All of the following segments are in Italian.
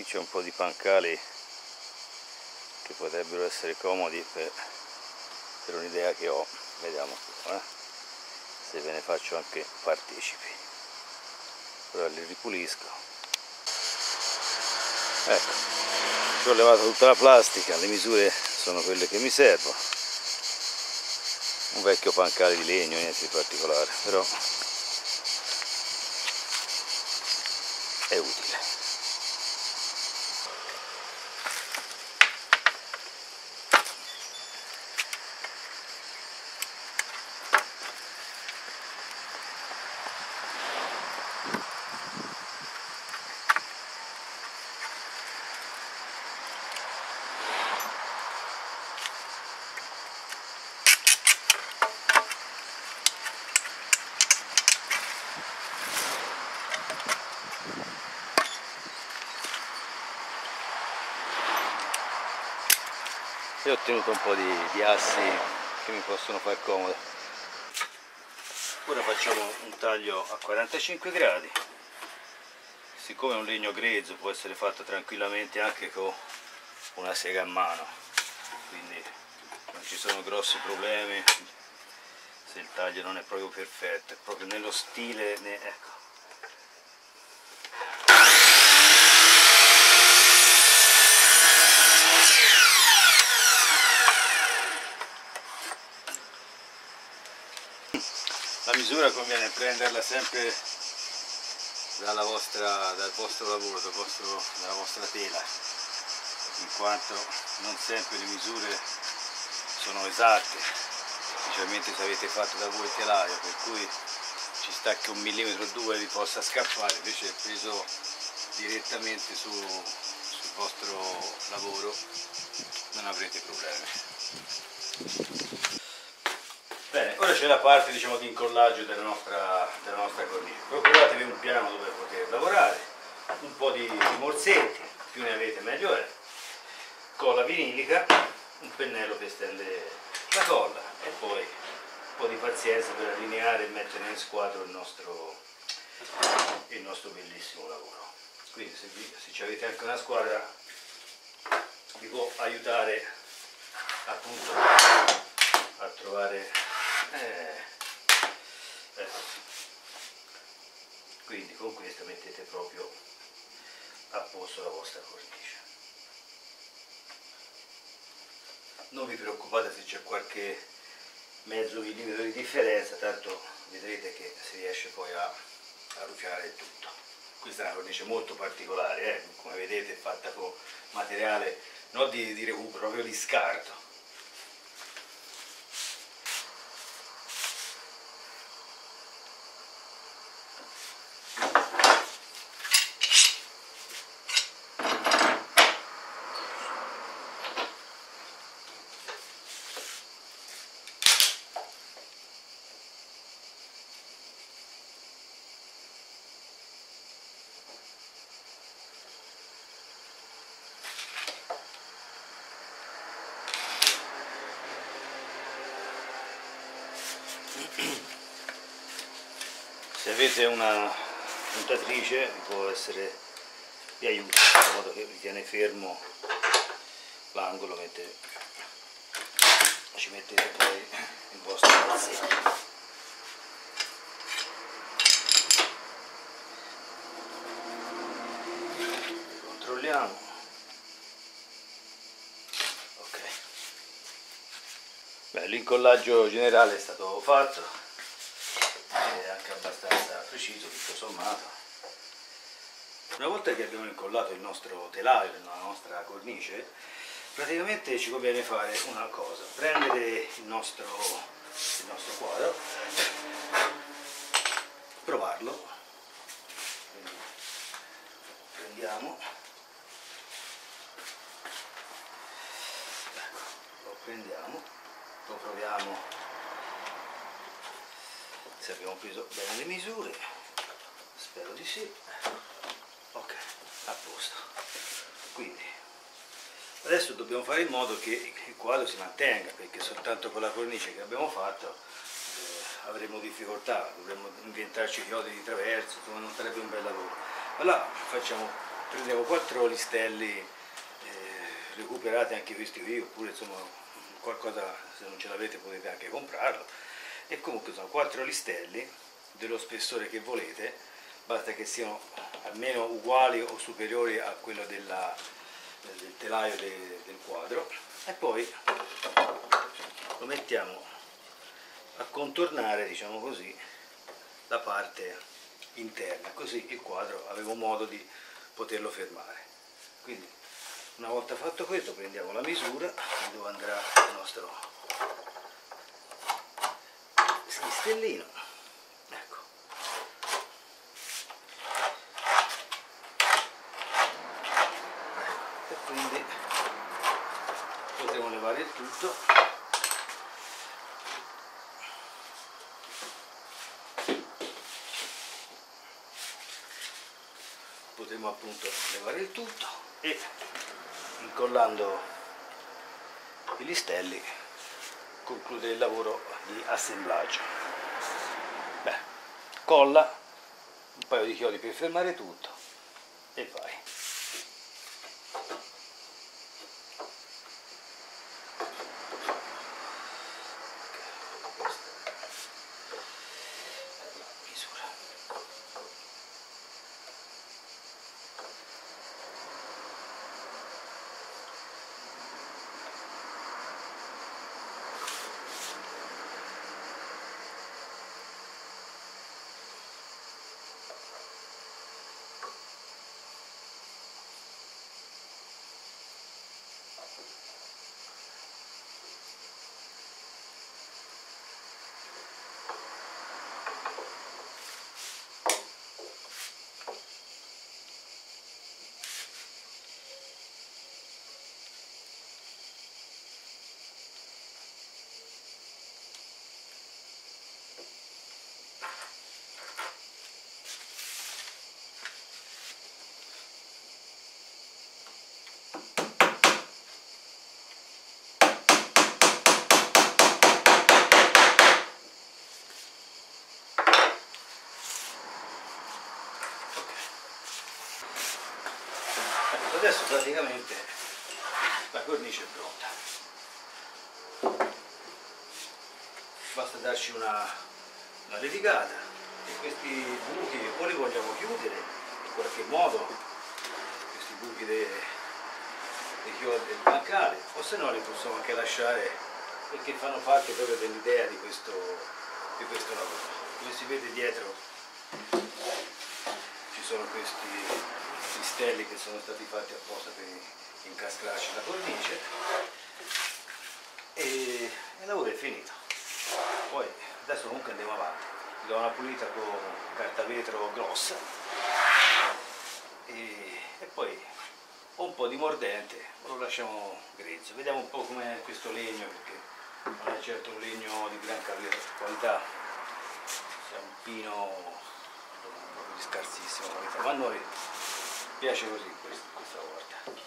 qui c'è un po' di pancali che potrebbero essere comodi per, per un'idea che ho. Vediamo eh? se ve ne faccio anche partecipi. Ora li ripulisco. Ecco ci ho levato tutta la plastica le misure sono quelle che mi servono. Un vecchio pancale di legno niente di particolare però è utile e ho ottenuto un po' di, di assi che mi possono far comodo. Ora facciamo un taglio a 45 gradi. Siccome è un legno grezzo può essere fatto tranquillamente anche con una sega a mano quindi non ci sono grossi problemi se il taglio non è proprio perfetto è proprio nello stile ecco misura conviene prenderla sempre dalla vostra, dal vostro lavoro, dal vostro, dalla vostra tela, in quanto non sempre le misure sono esatte, specialmente se avete fatto da voi il telaio, per cui ci sta che un millimetro o due vi possa scappare, invece preso direttamente su, sul vostro lavoro non avrete problemi. Bene, ora c'è la parte diciamo, di incollaggio della nostra, della nostra cornice. Procuratevi un piano dove poter lavorare, un po' di, di morsetti, più ne avete meglio è, colla vinilica, un pennello che stende la colla e poi un po' di pazienza per allineare e mettere in squadro il nostro, il nostro bellissimo lavoro. Quindi se, vi, se ci avete anche una squadra vi può aiutare appunto a trovare eh, ecco. quindi con questo mettete proprio a posto la vostra cornice non vi preoccupate se c'è qualche mezzo millimetro di differenza tanto vedrete che si riesce poi a, a rufiare il tutto questa è una cornice molto particolare eh? come vedete è fatta con materiale non di, di recupero proprio di scarto se avete una puntatrice può essere di aiuto in modo che vi tiene fermo l'angolo mentre ci mettete poi il vostro pezzetto controlliamo. Ok. L'incollaggio generale è stato fatto preciso tutto sommato. Una volta che abbiamo incollato il nostro telaio, la nostra cornice, praticamente ci conviene fare una cosa, prendere il nostro, il nostro quadro, provarlo, Quindi prendiamo, ecco, lo prendiamo, lo proviamo se abbiamo preso bene le misure, spero di sì. Ok a posto. Quindi adesso dobbiamo fare in modo che il quadro si mantenga perché soltanto con la cornice che abbiamo fatto eh, avremo difficoltà dovremmo inventarci chiodi di traverso insomma non sarebbe un bel lavoro. Allora facciamo prendiamo quattro listelli eh, recuperate anche questi qui oppure insomma qualcosa se non ce l'avete potete anche comprarlo e comunque sono quattro listelli dello spessore che volete basta che siano almeno uguali o superiori a quello della, del telaio de, del quadro. E poi lo mettiamo a contornare diciamo così la parte interna. Così il quadro avevo modo di poterlo fermare. Quindi una volta fatto questo prendiamo la misura dove andrà il nostro stellino ecco. E quindi potremo levare il tutto. Potremo appunto levare il tutto e incollando i listelli conclude il lavoro di assemblaggio colla un paio di chiodi per fermare tutto e vai adesso praticamente la cornice è pronta. Basta darci una, una levigata e questi buchi o li vogliamo chiudere in qualche modo questi buchi dei, dei chiodi del bancale o se no li possiamo anche lasciare perché fanno parte proprio dell'idea di di questo lavoro. Come si vede dietro ci sono questi listelli che sono stati fatti apposta per incastrarci la cornice. E il lavoro è finito. Poi adesso comunque andiamo avanti. Do una pulita con carta vetro grossa. E, e poi un po' di mordente lo lasciamo grezzo. Vediamo un po' com'è questo legno perché non è certo un legno di gran qualità. È un pino proprio di scarsissima qualità. Ma noi piace così questa volta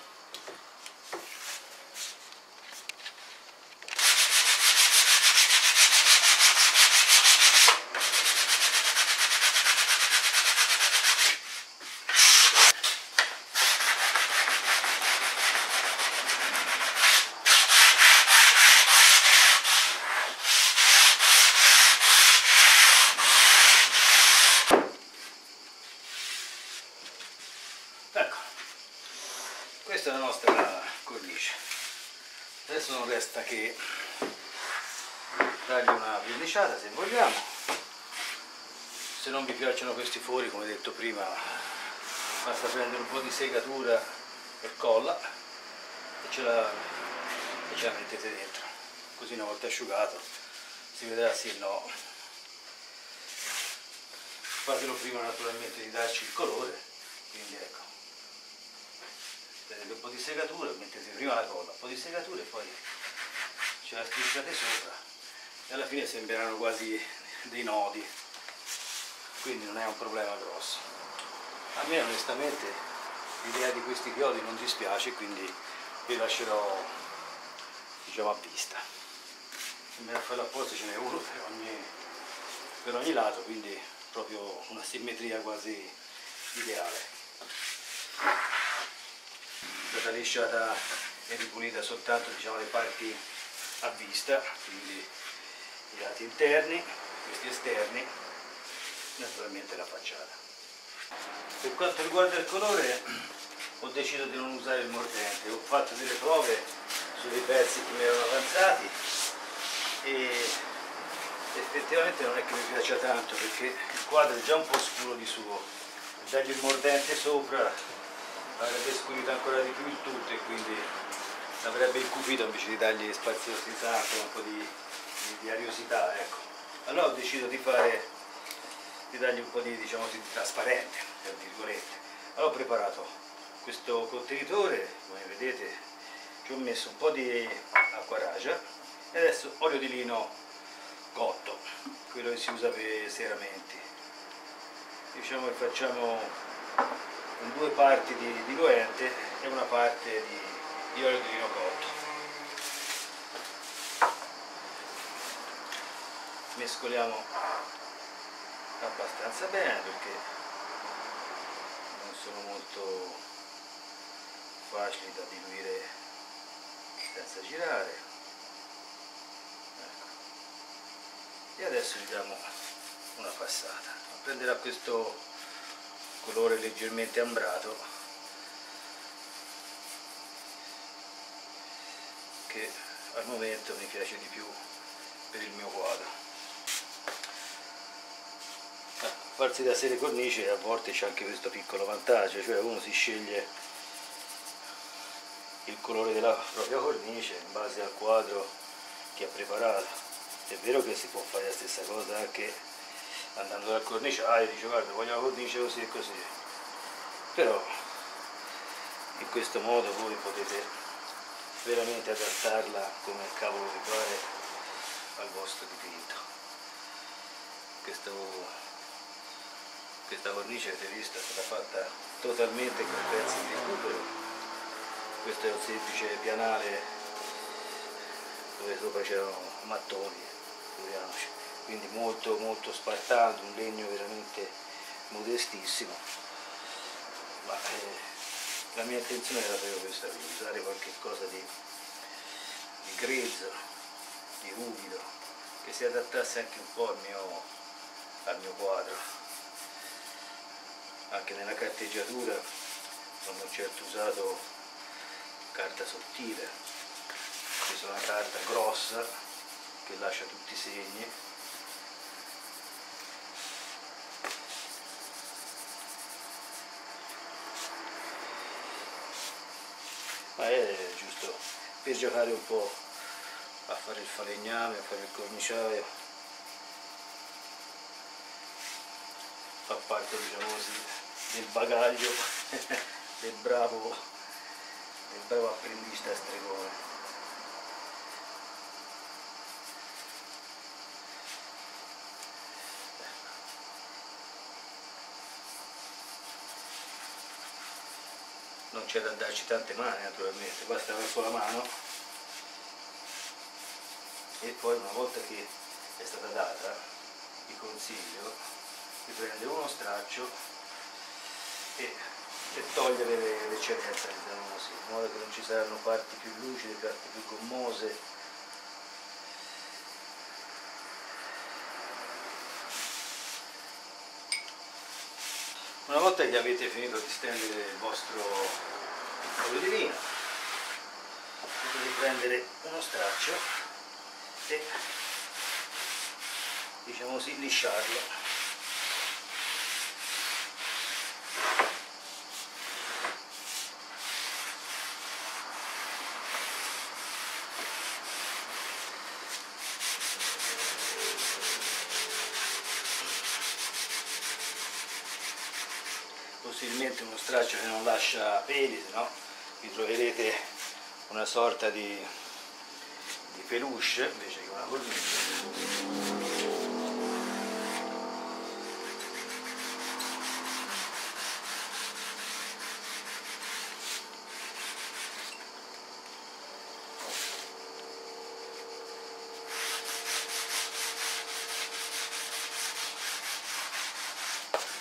questa è la nostra cornice adesso non resta che dargli una verniciata se vogliamo se non vi piacciono questi fori come detto prima basta prendere un po' di segatura e colla e ce la, e ce la mettete dentro. Così una volta asciugato si vedrà sì o no. Fatelo prima naturalmente di darci il colore quindi ecco. Prendete un po' di segatura, mettete prima la colla, un po' di segatura e poi ce la strisciate sopra e alla fine sembreranno quasi dei nodi, quindi non è un problema grosso. A me onestamente l'idea di questi chiodi non dispiace, quindi vi lascerò diciamo a vista. Se me la fai apposta ce n'è uno per ogni, per ogni lato, quindi proprio una simmetria quasi ideale. stata lisciata e ripulita soltanto diciamo, le parti a vista, quindi i lati interni, questi esterni, naturalmente la facciata. Per quanto riguarda il colore ho deciso di non usare il mordente, ho fatto delle prove sui pezzi che mi erano avanzati e effettivamente non è che mi piaccia tanto perché il quadro è già un po' scuro di suo, dargli il mordente sopra avrebbe scurito ancora di più il tutto e quindi l'avrebbe incupito invece di dargli spaziosità, un po' di, di, di ariosità. Ecco. Allora ho deciso di fare di dargli un po' di, diciamo, di trasparente, tra virgolette. Allora ho preparato questo contenitore, come vedete ci ho messo un po' di acqua ragia e adesso olio di lino cotto, quello che si usa per i serramenti. Diciamo che facciamo con due parti di diluente e una parte di, di olio di lino cotto. Mescoliamo abbastanza bene perché non sono molto facili da diluire senza girare. Ecco. e adesso gli diamo una passata. Prenderà questo colore leggermente ambrato che al momento mi piace di più per il mio quadro farsi da serie cornice a volte c'è anche questo piccolo vantaggio, cioè uno si sceglie il colore della propria cornice in base al quadro che ha preparato. È vero che si può fare la stessa cosa anche andando dal corniciaio, dice guarda voglio la cornice così e così, però in questo modo voi potete veramente adattarla come cavolo vi pare al vostro dipinto. Questo questa cornice avete visto è stata fatta totalmente con pezzi di recupero. Questo è un semplice pianale dove sopra c'erano mattoni quindi molto molto spartano un legno veramente modestissimo. Ma eh, la mia intenzione era proprio questa di usare qualche cosa di, di grezzo di umido che si adattasse anche un po' al mio, al mio quadro anche nella carteggiatura non ho certo usato carta sottile ho preso una carta grossa che lascia tutti i segni. Ma è giusto per giocare un po' a fare il falegname, a fare il corniciaio fa parte diciamo così del bagaglio del bravo, del bravo apprendista stregone. non c'è da darci tante mani naturalmente, basta una sola mano e poi una volta che è stata data vi consiglio di prendere uno straccio e, e togliere le, le diciamo così, in modo che non ci saranno parti più lucide, parti più gommose. Una volta che avete finito di stendere il vostro olio di vino, potete prendere uno straccio e diciamo così lisciarlo possibilmente uno straccio che non lascia peli, se no vi troverete una sorta di, di peluche invece che una cornice.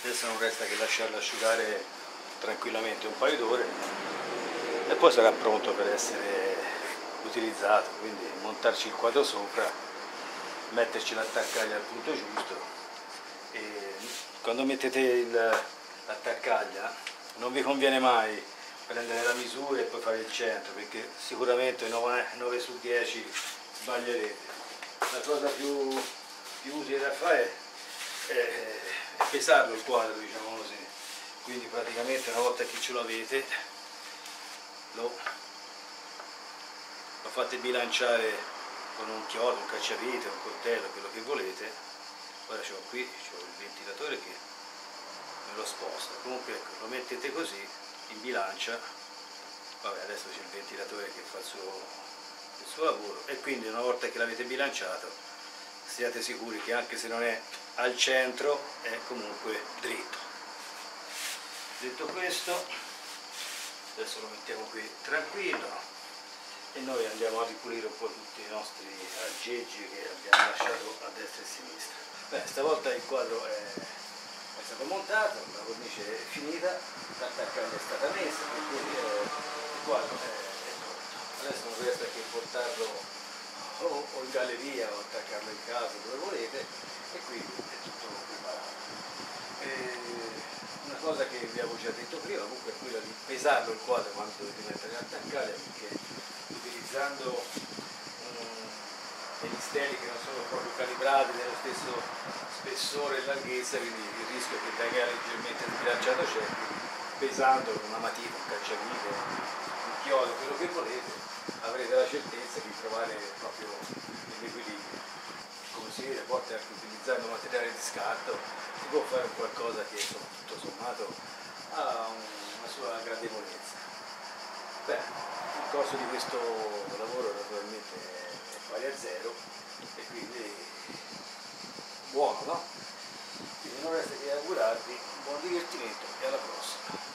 adesso non resta che lasciarlo asciugare tranquillamente un paio d'ore e poi sarà pronto per essere utilizzato, quindi montarci il quadro sopra, metterci l'attaccaglia al punto giusto e quando mettete l'attaccaglia non vi conviene mai prendere la misura e poi fare il centro perché sicuramente 9, 9 su 10 sbaglierete. La cosa più, più utile da fare è, è, pesarlo il quadro, diciamo. Quindi praticamente una volta che ce l'avete lo, lo fate bilanciare con un chiodo, un cacciavite, un coltello, quello che volete. Ora c'ho qui c'ho il ventilatore che me lo sposta. Comunque ecco, lo mettete così in bilancia. Vabbè, adesso c'è il ventilatore che fa il suo il suo lavoro e quindi una volta che l'avete bilanciato siate sicuri che anche se non è al centro è comunque dritto. Detto questo, adesso lo mettiamo qui tranquillo e noi andiamo a ripulire un po' tutti i nostri aggeggi che abbiamo lasciato a destra e a sinistra. Beh, stavolta il quadro è, è stato montato, la cornice è finita, l'attaccante è stata messa, quindi eh, il quadro è adesso non resta che portarlo o, o, in galleria o attaccarlo in casa dove volete e quindi è tutto preparato. E cosa che vi avevo già detto prima comunque è quella di pesarlo il quadro quando dovete mettere a attaccare perché utilizzando um, degli steli che non sono proprio calibrati nello stesso spessore e larghezza quindi il rischio che venga leggermente sbilanciato c'è pesando con una matita, un cacciavite, un chiodo, quello che volete avrete la certezza di trovare proprio l'equilibrio. Vede, a volte anche utilizzando materiale di scarto si può fare qualcosa che tutto sommato ha una sua gradevolezza. Beh, il costo di questo lavoro naturalmente è pari a zero e quindi buono, no? Quindi non resta che augurarvi buon divertimento e alla prossima.